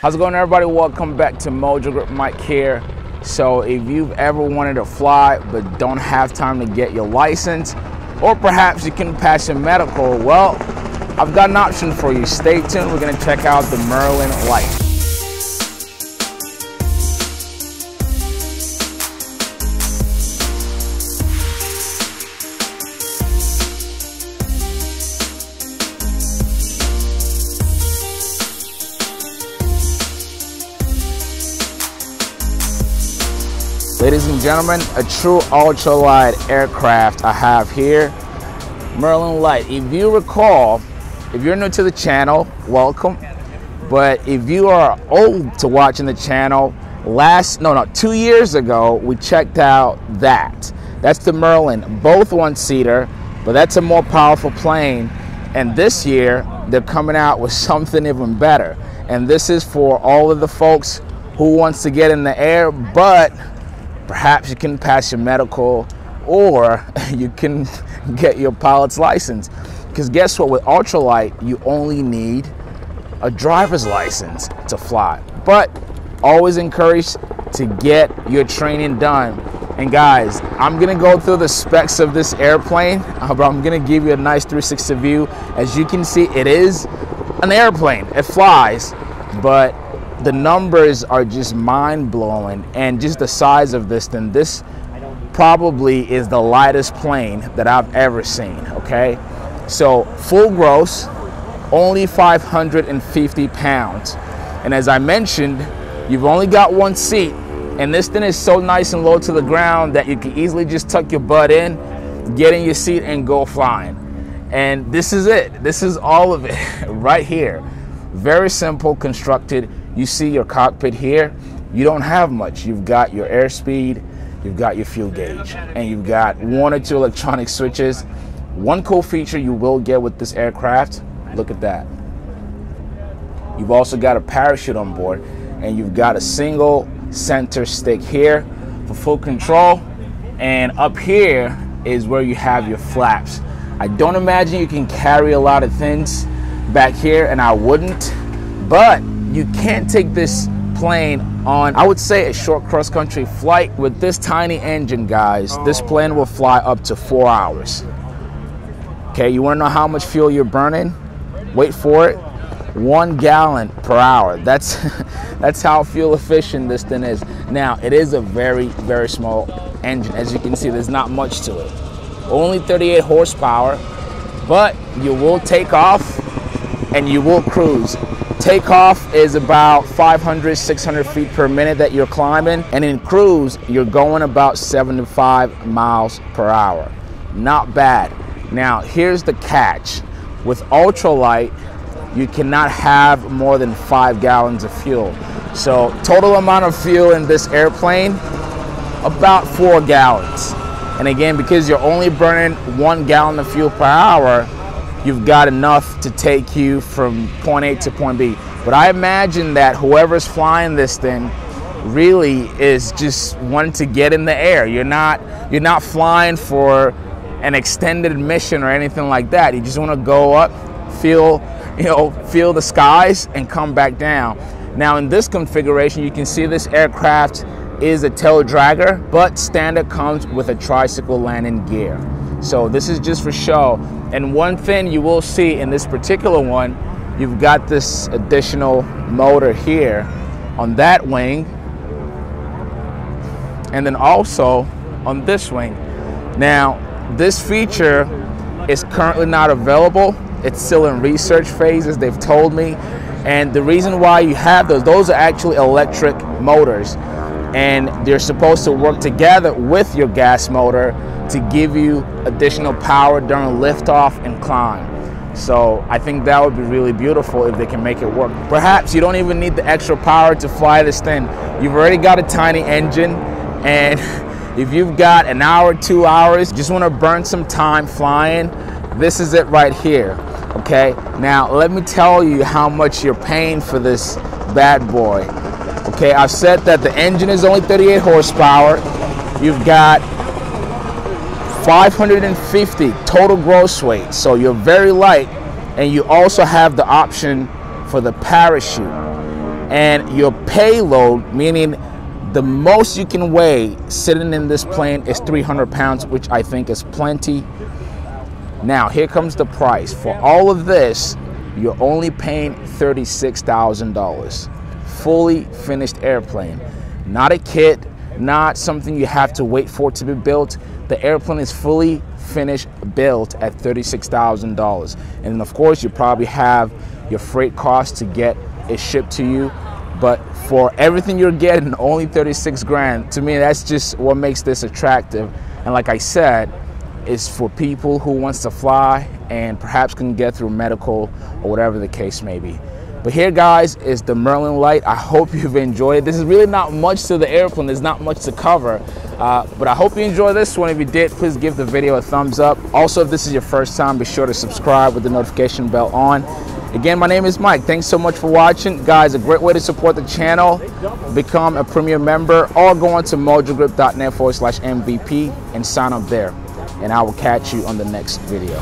How's it going everybody? Welcome back to MojoGrip Mike here. So if you've ever wanted to fly but don't have time to get your license, or perhaps you can pass your medical, well, I've got an option for you. Stay tuned, we're gonna check out the Merlin Lite. Ladies and gentlemen, a true ultralight aircraft I have here, Merlin Lite. If you recall, if you're new to the channel, welcome. But if you are old to watching the channel, last, no, no, two years ago, we checked out that. That's the Merlin, both one-seater, but that's a more powerful plane. And this year, they're coming out with something even better. And this is for all of the folks who wants to get in the air, but perhaps you can pass your medical or you can get your pilot's license. Because guess what, with ultralight, you only need a driver's license to fly. But always encouraged to get your training done. And guys, I'm gonna go through the specs of this airplane, but I'm gonna give you a nice 360 view. As you can see, it is an airplane, it flies, but the numbers are just mind blowing and just the size of this then this probably is the lightest plane that I've ever seen okay? So full gross only 550 pounds. And as I mentioned you've only got one seat and this thing is so nice and low to the ground that you can easily just tuck your butt in get in your seat and go flying. And this is it. This is all of it right here. Very simple constructed you see your cockpit here, you don't have much. You've got your airspeed, you've got your fuel gauge, and you've got one or two electronic switches. One cool feature you will get with this aircraft, look at that. You've also got a parachute on board, and you've got a single center stick here for full control. And up here is where you have your flaps. I don't imagine you can carry a lot of things back here, and I wouldn't, but you can't take this plane on, I would say, a short cross country flight. With this tiny engine, guys, this oh. plane will fly up to four hours. Okay, you wanna know how much fuel you're burning? Wait for it. One gallon per hour. That's that's how fuel efficient this thing is. Now, it is a very, very small engine. As you can see, there's not much to it. Only 38 horsepower, but you will take off and you will cruise Takeoff is about 500, 600 feet per minute that you're climbing. And in cruise, you're going about 75 miles per hour. Not bad. Now, here's the catch. With ultralight, you cannot have more than five gallons of fuel. So total amount of fuel in this airplane, about four gallons. And again, because you're only burning one gallon of fuel per hour, you've got enough to take you from point A to point B. But I imagine that whoever's flying this thing really is just wanting to get in the air. You're not you're not flying for an extended mission or anything like that. You just want to go up, feel, you know, feel the skies and come back down. Now in this configuration, you can see this aircraft is a tail dragger, but standard comes with a tricycle landing gear. So this is just for show. And one thing you will see in this particular one, you've got this additional motor here on that wing. And then also on this wing. Now, this feature is currently not available. It's still in research phases, they've told me. And the reason why you have those, those are actually electric motors. And they're supposed to work together with your gas motor to give you additional power during liftoff and climb. So I think that would be really beautiful if they can make it work. Perhaps you don't even need the extra power to fly this thing. You've already got a tiny engine and if you've got an hour, two hours, just want to burn some time flying, this is it right here. Okay, now let me tell you how much you're paying for this bad boy. Okay, I've said that the engine is only 38 horsepower. You've got 550 total gross weight. So you're very light and you also have the option for the parachute. and your payload, meaning the most you can weigh sitting in this plane is 300 pounds, which I think is plenty. Now, here comes the price. For all of this, you're only paying $36,000. Fully finished airplane. Not a kit, not something you have to wait for to be built. The airplane is fully finished built at $36,000. And of course, you probably have your freight costs to get it shipped to you. But for everything you're getting, only 36 grand. To me, that's just what makes this attractive. And like I said, it's for people who wants to fly and perhaps can get through medical or whatever the case may be. But here, guys, is the Merlin Lite. I hope you've enjoyed. This is really not much to the airplane. There's not much to cover. Uh, but I hope you enjoy this one. If you did, please give the video a thumbs up. Also, if this is your first time, be sure to subscribe with the notification bell on. Again, my name is Mike. Thanks so much for watching. Guys, a great way to support the channel, become a premium member, or go on to mojogrip.net forward slash MVP and sign up there. And I will catch you on the next video.